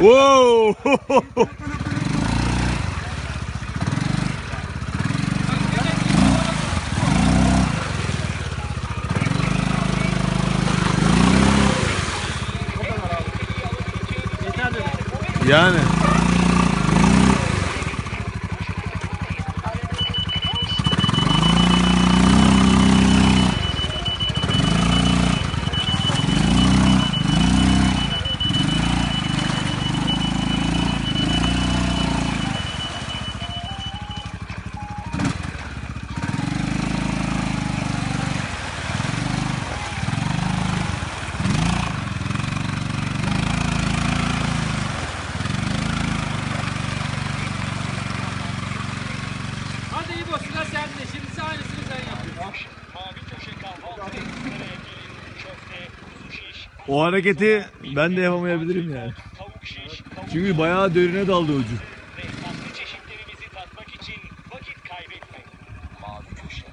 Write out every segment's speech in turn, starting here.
Dedi. yani. İbo sıra sende. Şimdi sen aynısını sen yapıyorsun. Mavi köşe kahvaltı, sıraya gelin, köfte, kuzu şiş, O hareketi ben de yapamayabilirim yani. tavuk şiş, tavuk Çünkü bayağı derine daldı ucu. ve tatlı çeşitlerimizi tatmak için vakit kaybetmeyin. Mavi köşe.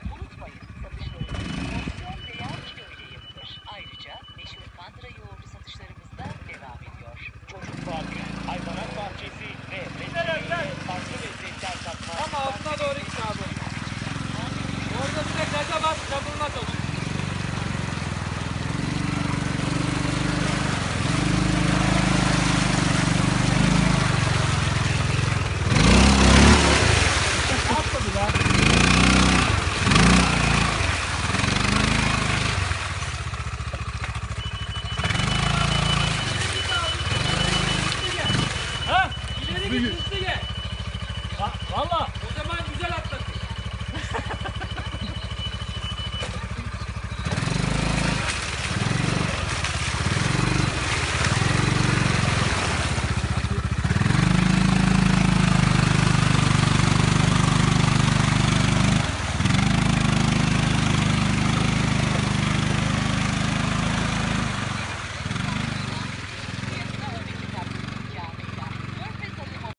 Va- Valla